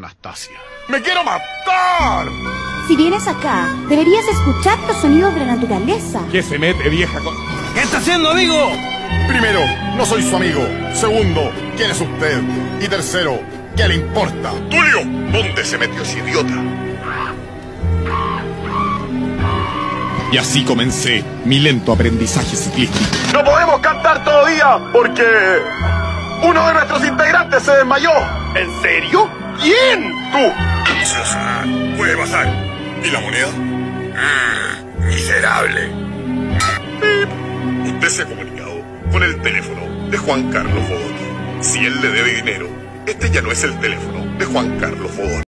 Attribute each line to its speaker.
Speaker 1: Anastasia. ¡Me quiero matar!
Speaker 2: Si vienes acá, deberías escuchar los sonidos de la naturaleza.
Speaker 1: ¿Qué se mete, vieja con...
Speaker 3: ¿Qué está haciendo, amigo?
Speaker 1: Primero, no soy su amigo. Segundo, ¿quién es usted? Y tercero, ¿qué le importa? Tulio, ¿dónde se metió ese idiota? Y así comencé mi lento aprendizaje ciclístico. No podemos cantar todavía porque uno de nuestros integrantes se desmayó. ¿En serio? ¿Quién? Tú. Puede pasar. ¿Y la moneda? Mm, miserable. Usted se ha comunicado con el teléfono de Juan Carlos Bodoni. Si él le debe dinero, este ya no es el teléfono de Juan Carlos Bodoni.